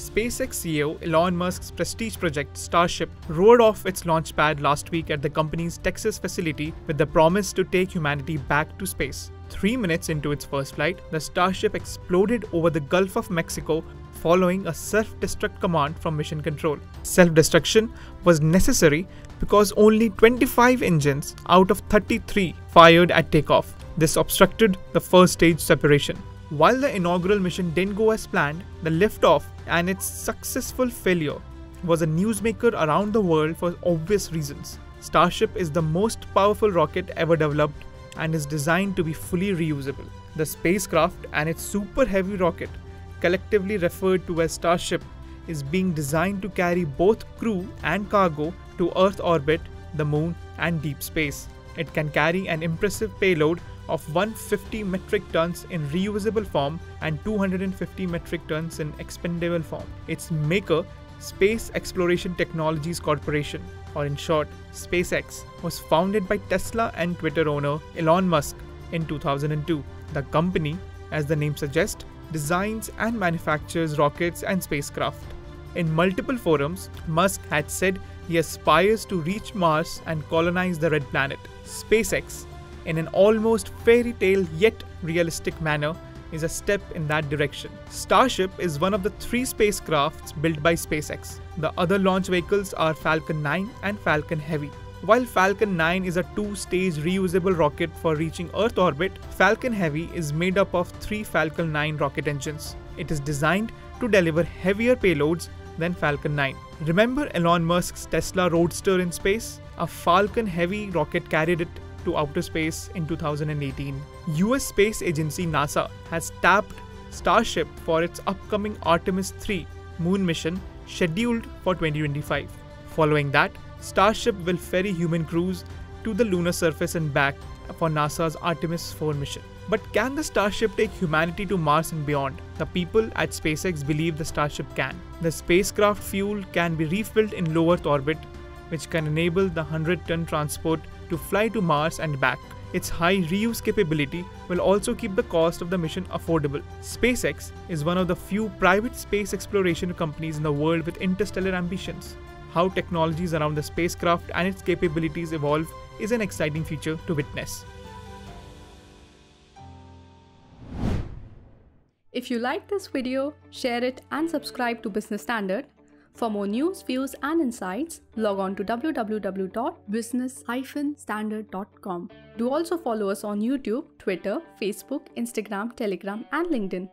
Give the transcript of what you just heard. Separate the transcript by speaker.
Speaker 1: SpaceX CEO Elon Musk's prestige project Starship roared off its launch pad last week at the company's Texas facility with the promise to take humanity back to space. Three minutes into its first flight, the Starship exploded over the Gulf of Mexico following a self destruct command from Mission Control. Self destruction was necessary because only 25 engines out of 33 fired at takeoff. This obstructed the first stage separation. While the inaugural mission didn't go as planned, the liftoff and its successful failure was a newsmaker around the world for obvious reasons. Starship is the most powerful rocket ever developed and is designed to be fully reusable. The spacecraft and its super heavy rocket, collectively referred to as Starship, is being designed to carry both crew and cargo to Earth orbit, the Moon, and deep space. It can carry an impressive payload of 150 metric tons in reusable form and 250 metric tons in expendable form. Its maker, Space Exploration Technologies Corporation, or in short, SpaceX, was founded by Tesla and Twitter owner Elon Musk in 2002. The company, as the name suggests, designs and manufactures rockets and spacecraft. In multiple forums, Musk had said he aspires to reach Mars and colonize the Red Planet. SpaceX in an almost fairy tale yet realistic manner is a step in that direction. Starship is one of the three spacecrafts built by SpaceX. The other launch vehicles are Falcon 9 and Falcon Heavy. While Falcon 9 is a two stage reusable rocket for reaching Earth orbit, Falcon Heavy is made up of three Falcon 9 rocket engines. It is designed to deliver heavier payloads than Falcon 9. Remember Elon Musk's Tesla Roadster in space? A Falcon Heavy rocket carried it to outer space in 2018. US space agency NASA has tapped Starship for its upcoming Artemis 3 moon mission scheduled for 2025. Following that, Starship will ferry human crews to the lunar surface and back for NASA's Artemis 4 mission. But can the Starship take humanity to Mars and beyond? The people at SpaceX believe the Starship can. The spacecraft fuel can be refilled in low Earth orbit, which can enable the 100 ton transport to fly to Mars and back. Its high reuse capability will also keep the cost of the mission affordable. SpaceX is one of the few private space exploration companies in the world with interstellar ambitions. How technologies around the spacecraft and its capabilities evolve is an exciting future to witness.
Speaker 2: If you like this video, share it and subscribe to Business Standard for more news, views, and insights, log on to www.business-standard.com. Do also follow us on YouTube, Twitter, Facebook, Instagram, Telegram, and LinkedIn.